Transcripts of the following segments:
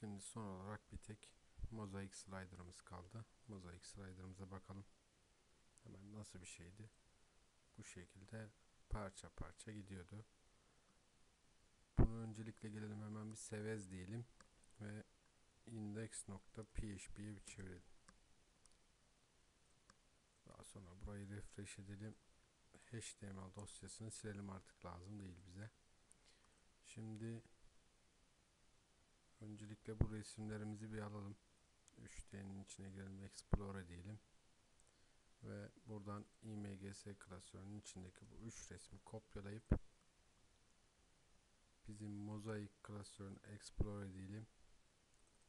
Şimdi son olarak bir tek mozaik slider'ımız kaldı. Mozaik slider'ımıza bakalım. Hemen nasıl bir şeydi? Bu şekilde parça parça gidiyordu. Bunu öncelikle gelelim hemen bir sevez diyelim ve index.php'ye bir çevirelim. Daha sonra burayı refresh edelim. HTML dosyasını silelim artık lazım değil bize. Şimdi öncelikle bu resimlerimizi bir alalım. 3D'nin içine girelim. Explore diyelim. Ve buradan imgs klasörünün içindeki bu 3 resmi kopyalayıp bizim mozaik klasörünü explore diyelim.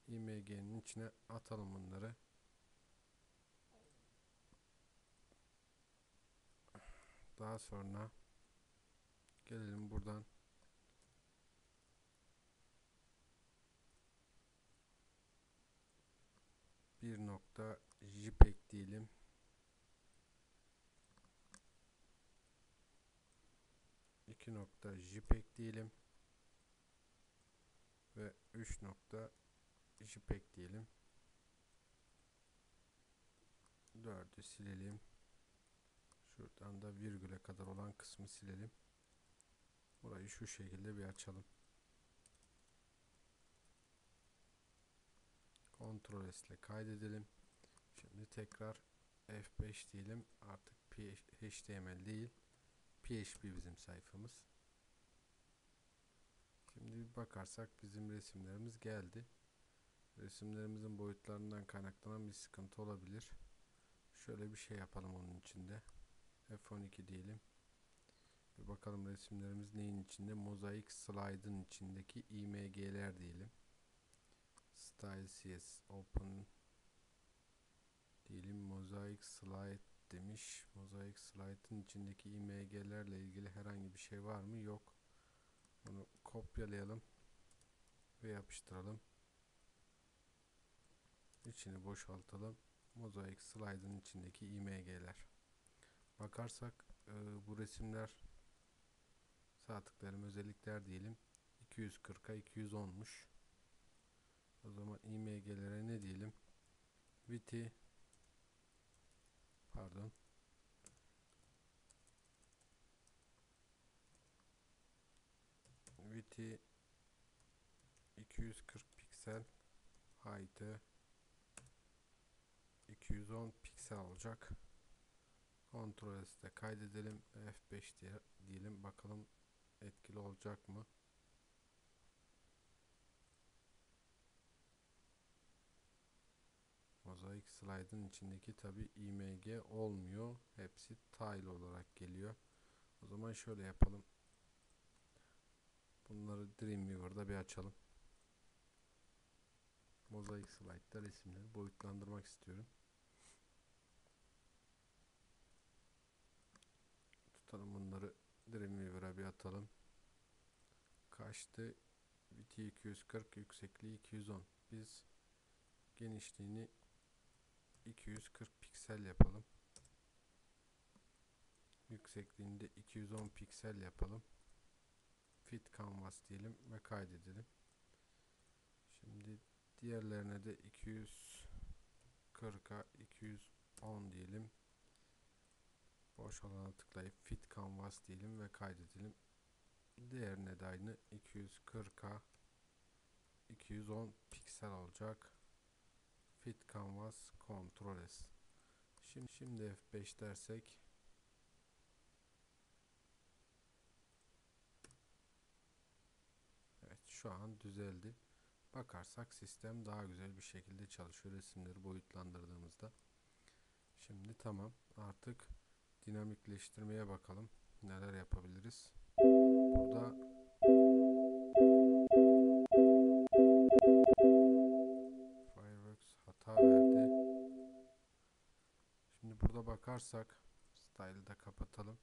img'nin içine atalım bunları. Daha sonra gelelim buradan bir nokta jpeg diyelim. iki nokta jpeg diyelim ve 3 nokta jpeg diyelim. 4'ü silelim. Şuradan da virgüle kadar olan kısmı silelim. Burayı şu şekilde bir açalım. Ctrl S ile kaydedelim. Şimdi tekrar F5 diyelim. Artık HTML değil. PHP bizim sayfamız. Şimdi bir bakarsak bizim resimlerimiz geldi. Resimlerimizin boyutlarından kaynaklanan bir sıkıntı olabilir. Şöyle bir şey yapalım onun içinde. F12 diyelim. Bir bakalım resimlerimiz neyin içinde? Mozaik slide'ın içindeki img'ler diyelim. Style CS Open diyelim. Mozaik slide demiş. Mozaik slide'ın içindeki img'lerle ilgili herhangi bir şey var mı? Yok. Bunu kopyalayalım ve yapıştıralım. İçini boşaltalım. Mozaik slide'ın içindeki img'ler. Bakarsak e, bu resimler sağ tıklayalım özellikler diyelim. 240'a 210'muş. O zaman img'lere ne diyelim? Viti pardon Viti 240 piksel height'ı 210 piksel olacak. Ctrl S'de kaydedelim. F5 diye diyelim. Bakalım etkili olacak mı? Mozaik slide'ın içindeki tabi img olmuyor. Hepsi tile olarak geliyor. O zaman şöyle yapalım. Bunları Dreamweaver'da bir açalım. Mozaik slide'da resimleri boyutlandırmak istiyorum. Tutalım bunları Dreamweaver'a bir atalım. Kaçtı? Biti 240, yüksekliği 210. Biz genişliğini 240 piksel yapalım. Yüksekliğinde 210 piksel yapalım. Fit canvas diyelim ve kaydedelim. Şimdi diğerlerine de 240'a 210 diyelim. Boş alana tıklayıp fit canvas diyelim ve kaydedelim. Diğerine de aynı 240'a 210 piksel olacak. Fit canvas S. Şimdi, şimdi F5 dersek Evet şu an düzeldi. Bakarsak sistem daha güzel bir şekilde çalışıyor resimleri boyutlandırdığımızda. Şimdi tamam artık dinamikleştirmeye bakalım. Neler yapabiliriz? Burada bakarsak style'ı da kapatalım.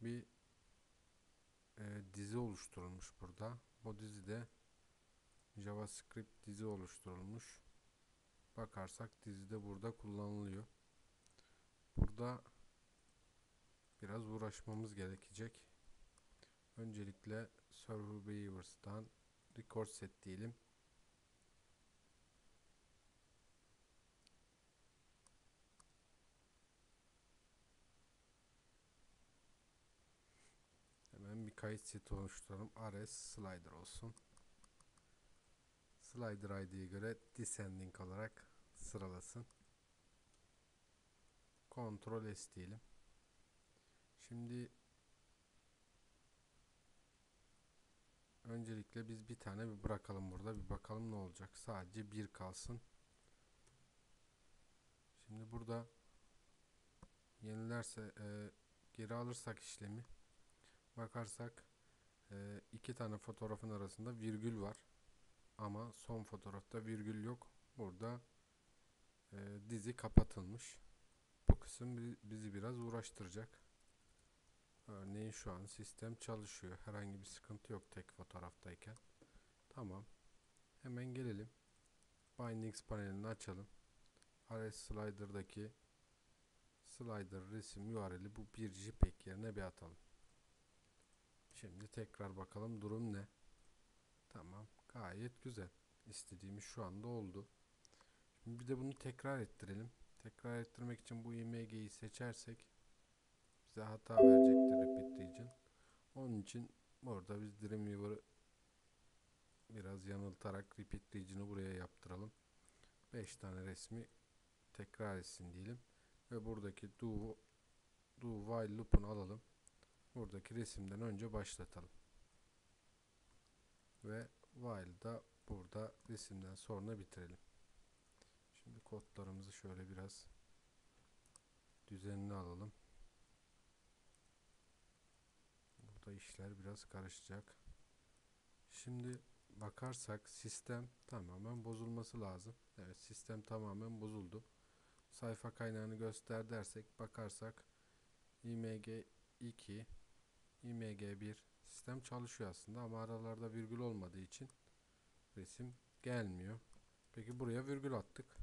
Bir e, dizi oluşturulmuş burada. Bu dizide JavaScript dizi oluşturulmuş. Bakarsak dizide burada kullanılıyor. Burada biraz uğraşmamız gerekecek. Öncelikle Server Beavers'tan record set diyelim. Kayıt seti oluşturalım. RS slider olsun. Slider ID'ye göre descending olarak sıralasın. Ctrl S diyelim. Şimdi öncelikle biz bir tane bir bırakalım burada. Bir bakalım ne olacak. Sadece bir kalsın. Şimdi burada yenilerse e, geri alırsak işlemi bakarsak e, iki tane fotoğrafın arasında virgül var. Ama son fotoğrafta virgül yok. Burada e, dizi kapatılmış. Bu kısım bi- bizi biraz uğraştıracak. Örneğin şu an sistem çalışıyor. Herhangi bir sıkıntı yok tek fotoğraftayken. Tamam. Hemen gelelim. Bindings panelini açalım. RS Slider'daki Slider resim URL'i bu bir JPEG yerine bir atalım. Şimdi tekrar bakalım durum ne? Tamam. Gayet güzel. İstediğimiz şu anda oldu. Şimdi bir de bunu tekrar ettirelim. Tekrar ettirmek için bu img'yi seçersek bize hata verecektir repeat region. Onun için orada biz Dreamweaver'ı biraz yanıltarak repeat region'ı buraya yaptıralım. 5 tane resmi tekrar etsin diyelim. Ve buradaki do, do while loop'unu alalım. Buradaki resimden önce başlatalım. Ve while da burada resimden sonra bitirelim. Şimdi kodlarımızı şöyle biraz düzenli alalım. Burada işler biraz karışacak. Şimdi bakarsak sistem tamamen bozulması lazım. Evet sistem tamamen bozuldu. Sayfa kaynağını göster dersek bakarsak img 2 img 1 sistem çalışıyor aslında ama aralarda virgül olmadığı için resim gelmiyor. Peki buraya virgül attık.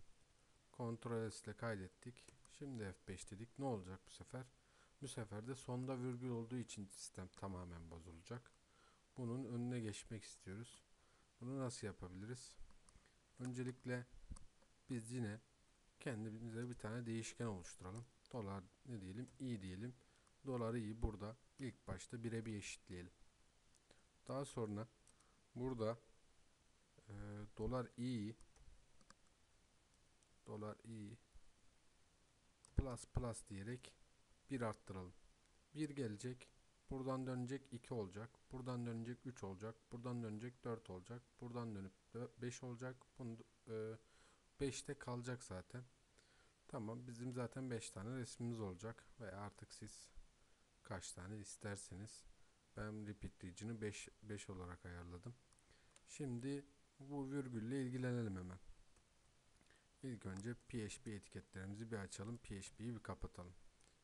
Ctrl S ile kaydettik. Şimdi F5 dedik. Ne olacak bu sefer? Bu sefer de sonda virgül olduğu için sistem tamamen bozulacak. Bunun önüne geçmek istiyoruz. Bunu nasıl yapabiliriz? Öncelikle biz yine kendimize bir tane değişken oluşturalım. Dolar ne diyelim? i diyelim. Doları i burada ilk başta bire bir eşitleyelim. Daha sonra burada e, dolar i dolar i plus plus diyerek bir arttıralım. Bir gelecek. Buradan dönecek 2 olacak. Buradan dönecek 3 olacak. Buradan dönecek 4 olacak. Buradan dönüp 5 olacak. Bunu 5'te kalacak zaten. Tamam bizim zaten 5 tane resmimiz olacak. Ve artık siz kaç tane isterseniz. Ben repeat region'ı 5, 5 olarak ayarladım. Şimdi bu virgülle ilgilenelim hemen. İlk önce PHP etiketlerimizi bir açalım. PHP'yi bir kapatalım.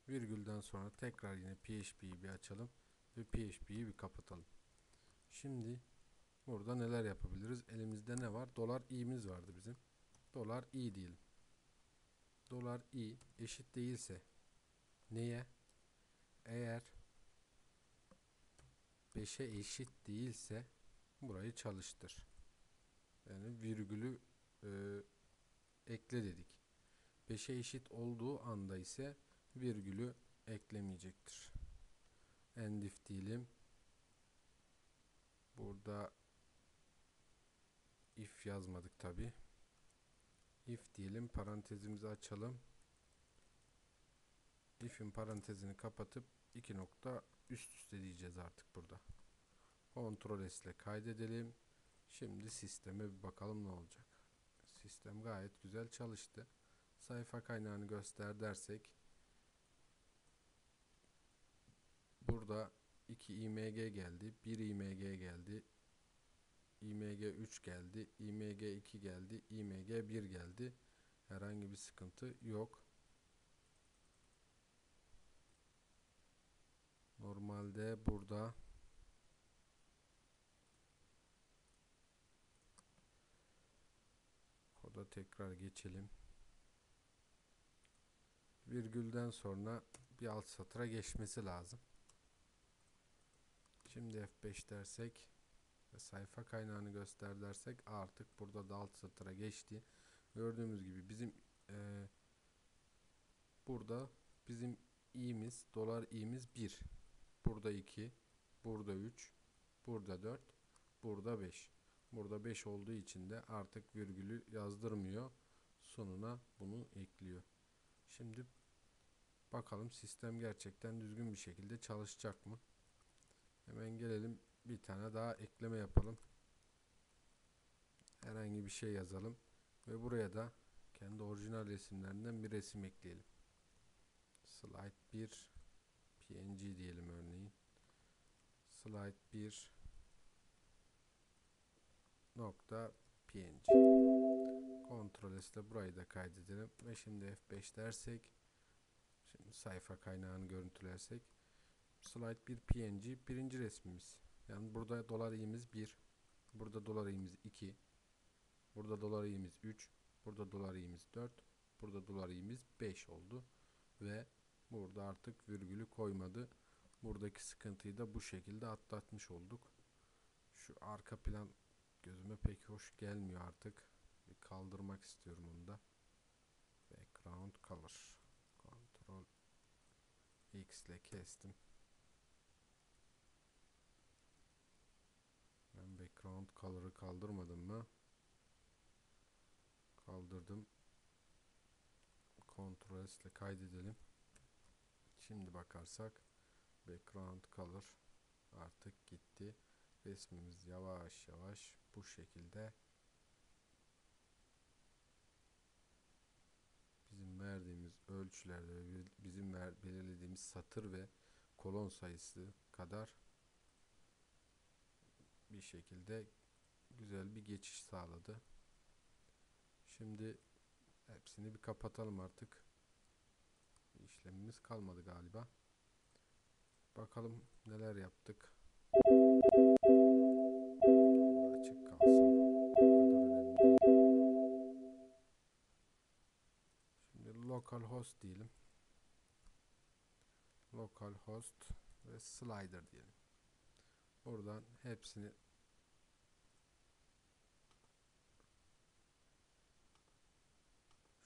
Virgülden sonra tekrar yine PHP'yi bir açalım ve PHP'yi bir kapatalım. Şimdi burada neler yapabiliriz? Elimizde ne var? Dolar i'miz vardı bizim. Dolar i diyelim. Dolar i eşit değilse neye? Eğer 5'e eşit değilse burayı çalıştır. Yani virgülü e, ekle dedik. 5'e eşit olduğu anda ise virgülü eklemeyecektir. Endif diyelim. Burada if yazmadık tabi. If diyelim parantezimizi açalım. If'in parantezini kapatıp iki nokta üst üste diyeceğiz artık burada. Ctrl S ile kaydedelim. Şimdi sisteme bir bakalım ne olacak. Sistem gayet güzel çalıştı. Sayfa kaynağını göster dersek burada 2 img geldi, 1 img geldi, img 3 geldi, img 2 geldi, img 1 geldi. Herhangi bir sıkıntı yok. Normalde burada koda tekrar geçelim. Virgülden sonra bir alt satıra geçmesi lazım. Şimdi F5 dersek ve sayfa kaynağını göster dersek artık burada da alt satıra geçti. Gördüğümüz gibi bizim e, burada bizim i'miz dolar i'miz 1 burada 2 burada 3, burada 4, burada 5. Burada 5 olduğu için de artık virgülü yazdırmıyor. Sonuna bunu ekliyor. Şimdi bakalım sistem gerçekten düzgün bir şekilde çalışacak mı? Hemen gelelim bir tane daha ekleme yapalım. Herhangi bir şey yazalım ve buraya da kendi orijinal resimlerinden bir resim ekleyelim. Slide 1 PNG diyelim örneğin. Slide 1 nokta PNG. Ctrl S ile burayı da kaydedelim ve şimdi F5 dersek şimdi sayfa kaynağını görüntülersek slide 1 PNG birinci resmimiz. Yani burada dolar i'miz 1, burada dolar i'miz 2, burada dolar i'miz 3, burada dolar i'miz 4, burada dolar i'miz 5 oldu ve burada artık virgülü koymadı. Buradaki sıkıntıyı da bu şekilde atlatmış olduk. Şu arka plan gözüme pek hoş gelmiyor artık. Bir kaldırmak istiyorum onu da. Background color. Ctrl X ile kestim. Ben background color'ı kaldırmadım mı? Kaldırdım. Ctrl S ile kaydedelim. Şimdi bakarsak background color artık gitti. Resmimiz yavaş yavaş bu şekilde bizim verdiğimiz ölçülerde ve bizim belirlediğimiz satır ve kolon sayısı kadar bir şekilde güzel bir geçiş sağladı. Şimdi hepsini bir kapatalım artık. İşlemimiz kalmadı galiba. Bakalım neler yaptık. Açık kalsın. Şimdi localhost diyelim. Localhost ve slider diyelim. Buradan hepsini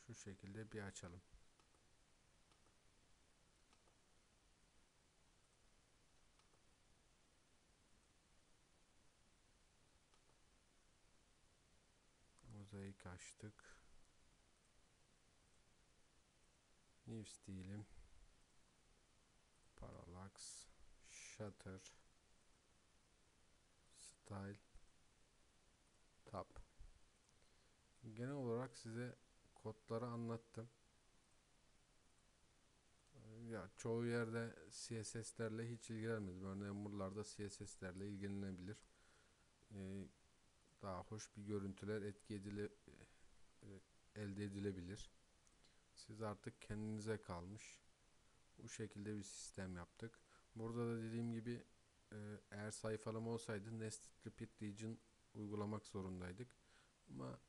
şu şekilde bir açalım. Mozaik açtık. News diyelim. Parallax, Shutter, Style, Tab. Genel olarak size kodları anlattım. Ya çoğu yerde CSS'lerle hiç ilgilenmedim. Örneğin buralarda CSS'lerle ilgilenebilir. Ee, daha hoş bir görüntüler etki edile, elde edilebilir. Siz artık kendinize kalmış. Bu şekilde bir sistem yaptık. Burada da dediğim gibi e, eğer sayfalama olsaydı Nested Repeat Region uygulamak zorundaydık. Ama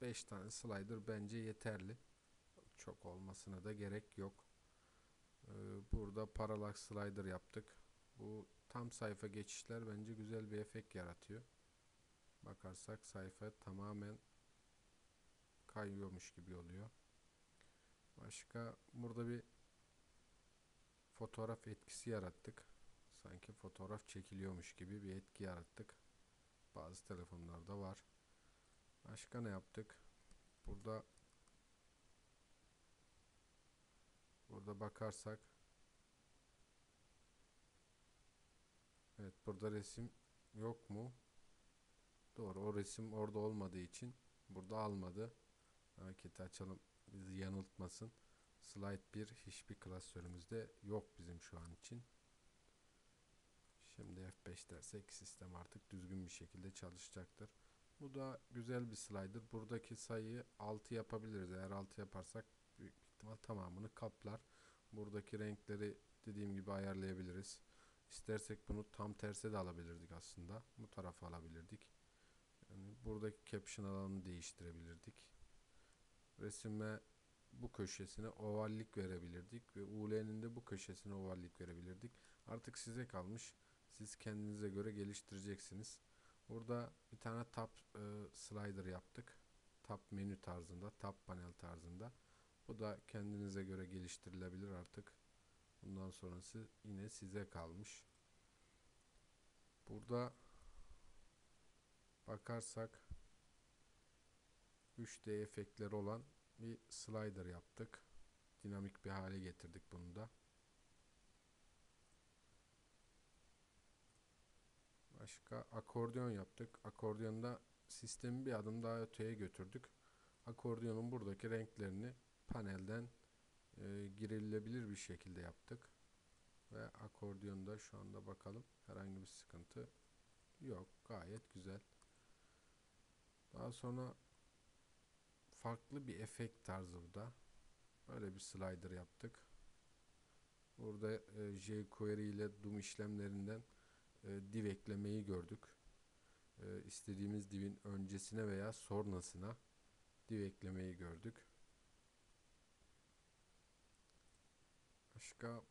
5 tane slider bence yeterli. Çok olmasına da gerek yok. Ee, burada parallax slider yaptık. Bu tam sayfa geçişler bence güzel bir efekt yaratıyor. Bakarsak sayfa tamamen kayıyormuş gibi oluyor. Başka burada bir fotoğraf etkisi yarattık. Sanki fotoğraf çekiliyormuş gibi bir etki yarattık. Bazı telefonlarda var. Başka ne yaptık? Burada burada bakarsak Evet burada resim yok mu? Doğru o resim orada olmadığı için burada almadı. Hareketi açalım bizi yanıltmasın. Slide 1 hiçbir klasörümüzde yok bizim şu an için. Şimdi F5 dersek sistem artık düzgün bir şekilde çalışacaktır. Bu da güzel bir slider. Buradaki sayıyı 6 yapabiliriz. Eğer 6 yaparsak büyük ihtimal tamamını kaplar. Buradaki renkleri dediğim gibi ayarlayabiliriz. İstersek bunu tam terse de alabilirdik aslında. Bu tarafa alabilirdik. Yani buradaki caption alanını değiştirebilirdik. Resime bu köşesine ovallik verebilirdik ve UL'nin de bu köşesine ovallik verebilirdik. Artık size kalmış. Siz kendinize göre geliştireceksiniz. Burada bir tane tab e, slider yaptık. Tab menü tarzında, tab panel tarzında. Bu da kendinize göre geliştirilebilir artık. Bundan sonrası yine size kalmış. Burada bakarsak 3D efektleri olan bir slider yaptık. Dinamik bir hale getirdik bunu da. Başka akordeon yaptık. Akordiyonda sistemi bir adım daha öteye götürdük. Akordiyonun buradaki renklerini panelden e, girilebilir bir şekilde yaptık. Ve akordiyonda şu anda bakalım herhangi bir sıkıntı yok. Gayet güzel. Daha sonra farklı bir efekt tarzı bu da. Böyle bir slider yaptık. Burada e, jQuery ile DOM işlemlerinden e, div eklemeyi gördük. E, istediğimiz divin öncesine veya sonrasına div eklemeyi gördük. Başka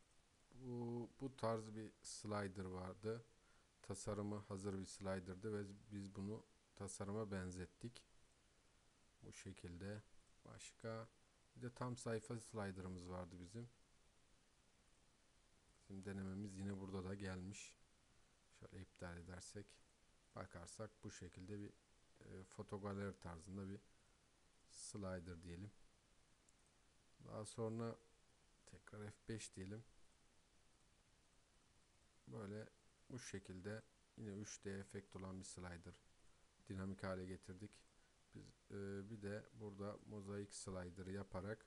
bu, bu tarz bir slider vardı. Tasarımı hazır bir slider'dı ve biz bunu tasarıma benzettik. Bu şekilde. Başka bir de tam sayfa slider'ımız vardı bizim. Bizim denememiz yine burada da gelmiş. Şöyle iptal edersek bakarsak bu şekilde bir e, fotogaleri tarzında bir slider diyelim. Daha sonra tekrar F5 diyelim. Böyle bu şekilde yine 3D efekt olan bir slider dinamik hale getirdik. Biz e, bir de burada mozaik slider yaparak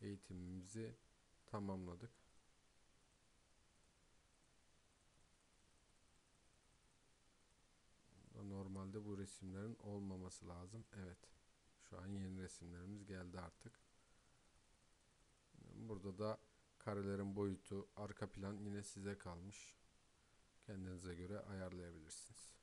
eğitimimizi tamamladık. Normalde bu resimlerin olmaması lazım. Evet. Şu an yeni resimlerimiz geldi artık. Burada da karelerin boyutu, arka plan yine size kalmış. Kendinize göre ayarlayabilirsiniz.